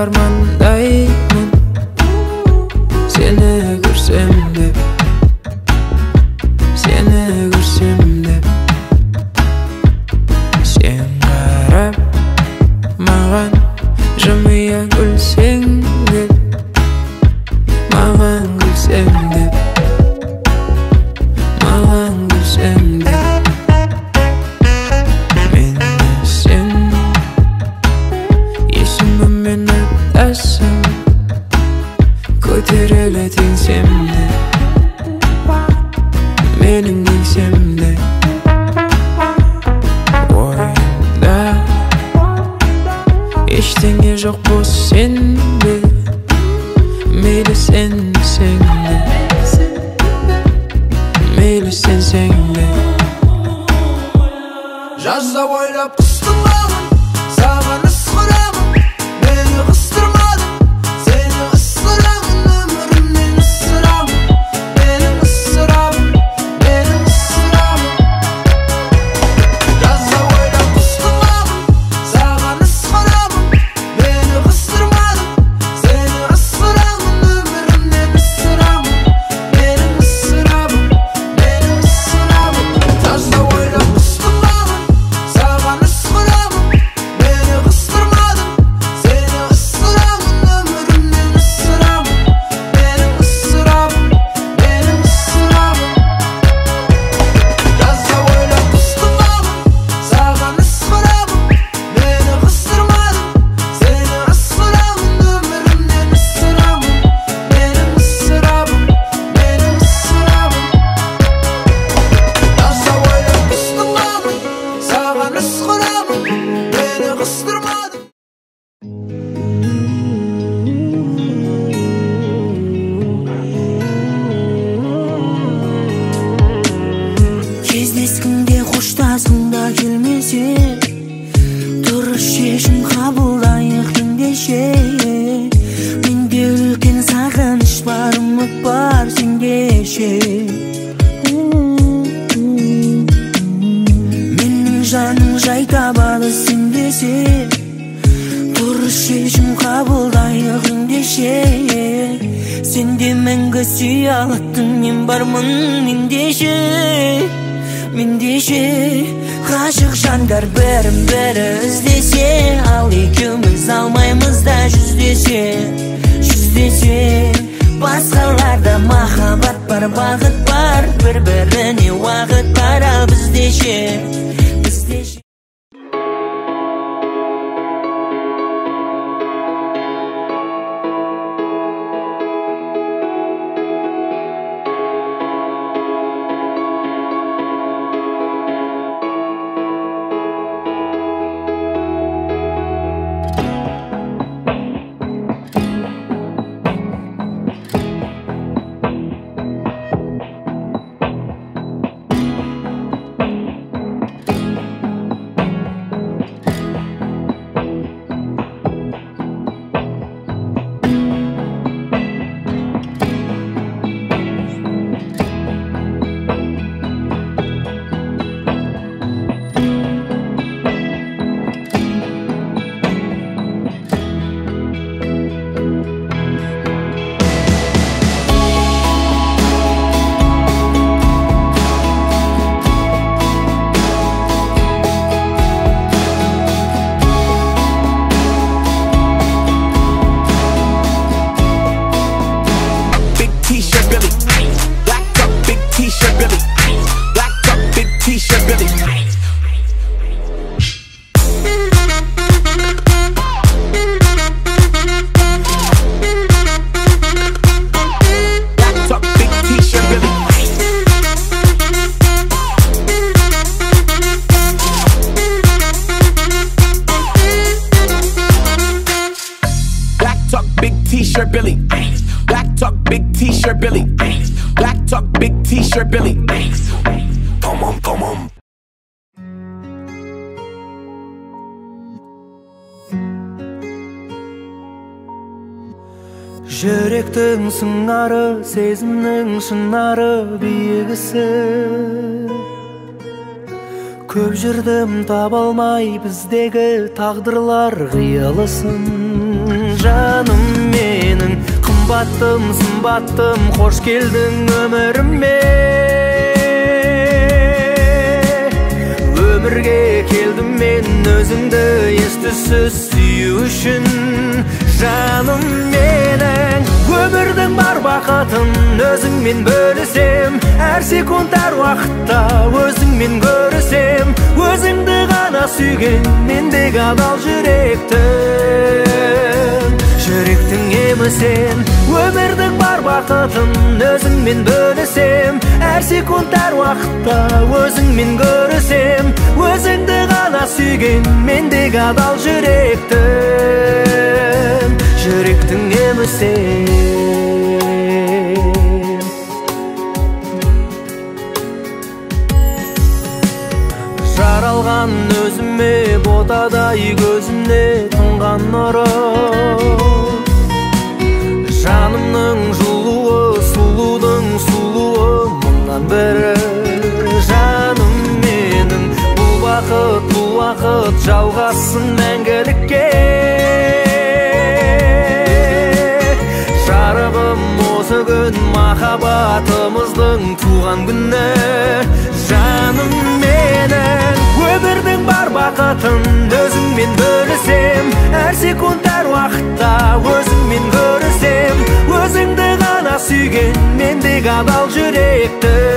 бармандаймын сені көрсем деп жоқ бұл сенбе мейлі сен сенбе мейлі сен сенбе жазда ойлап сені сүйе алатын мен бармын мендеше мендеше ғашық жандар бірін бірі іздесе ал екеуміз алмаймыз да жүздесе жүздесе басқаларда махаббат бар бақыт бар бір біріне уақыт бар ал біздеше big t-shirt Billy. Black talk, big t-shirt Billy. Come on, come on. жүректің сыңары сезімнің шынары биігісі көп жүрдім таба алмай біздегі тағдырлар қиылысын жаным менің қымбаттым сымбаттым қош келдің өміріме. Өмірге келдім мен өзіңді ес сүю үшін. Жаным менің өмірдің бар бақытын өзіңмен бөлісем. Әр секунд әр уақытта өзіңмен көрісем. Өзіңді ғана сүйген мендегі адал жүректің жүректің емі сен өмірдің бар бақытын өзіңмен бөлісем. Әр секунд әр уақытта өзіңмен көрісем. Өзіңді ғана сүйген мендегі адал жүректің жүректің емі сен жаралған өзіме ботадай көзімде тұнған нұры бірі жаным менің. Бұл бақыт бұл уақыт жалғассын мәңгілікке. Жарығым осы күн махаббатымыздың туған күні. Жаным менің өмірдің бар бақытын өзіңмен бөлісем. Әр секунд әр уақытта өзіңмен көрісем өзіңді ғана сүйген мендегі адал жүректің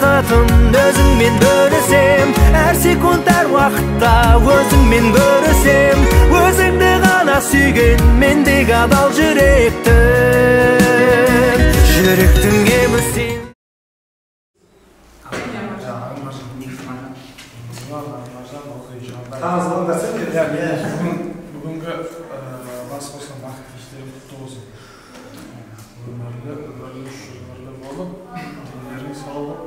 бақытын өзіңмен бөлісем әр секунд әр уақытта өзіңмен көрісем өзіңді ғана сүйген мендегі адал жүректің жүректің емі сен бүгінгі бас қосқан бақытты істерің құтты болсын өмірлі өмірлі шүбірлі болып дендерің сау болып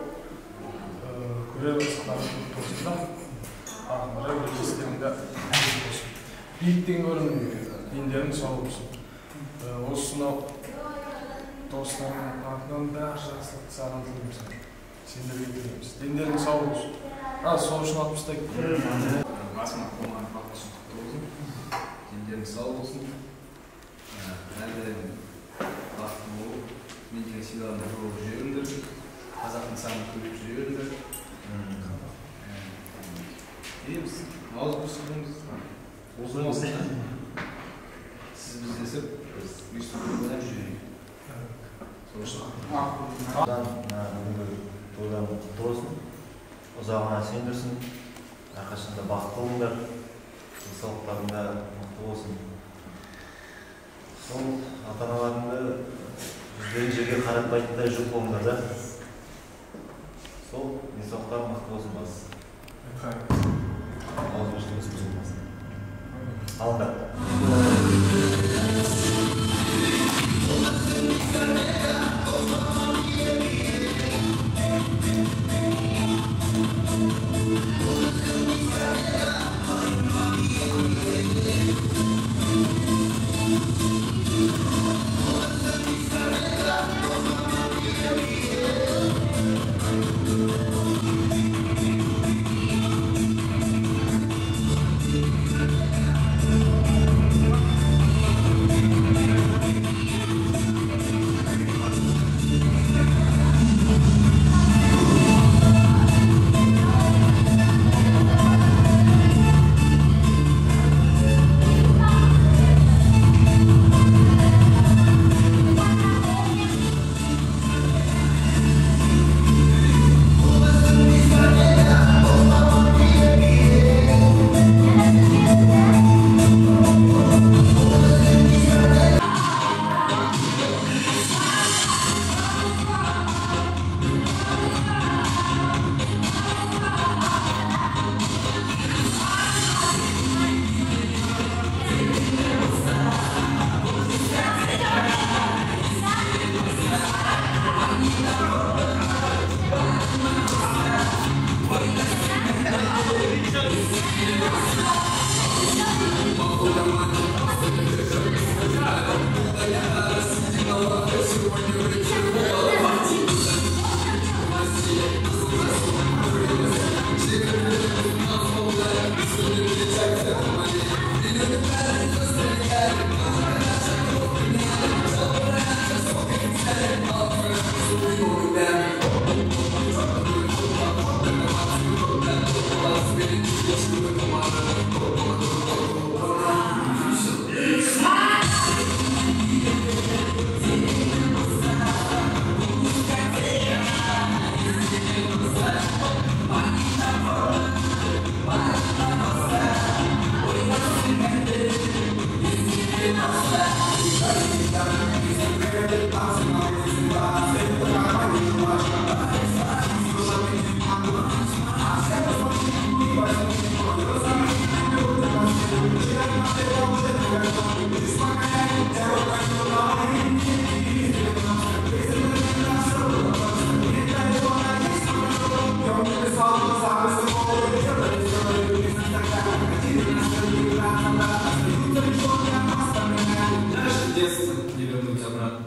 ә, көре басқалары құтты болсын да ағымыры белестеріңді болсын биіктен гөрі дендерің сау болсын Ә, осынау достарыңның атынан бәрі жақсылық саған тілейміз сендерге тілейміз дендерің сау болсын а сол үшін алып тастайық басыма қонған бақытты құтты болсын дендерің сау болсын әрдайым бақытты болып мендегі сыйларыңды көп жүре беріңдер қазақтың санын көбейіп жүре беріңдер дейміз ауыз ұзын болсын сіз біз десіп біз ойлап жүрейік сол бүгінгі тойдан құтты болсын ұзағына сендірсін әрқашанда бақытты болыңдар денсаулықтарыңда мықты болсын сол ата аналарыңды жерге қаратпайтындай жұп болыңдар да сол денсаулықтарың мықты болсын бас ауызбіршілігіңіз болсын алыңдар одна